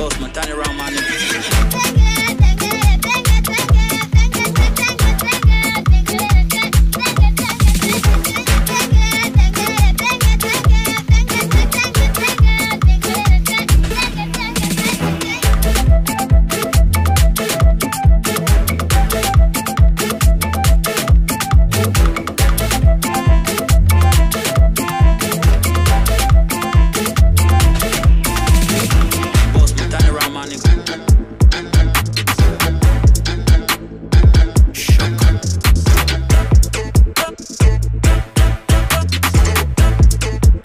boss, man, turn around, man.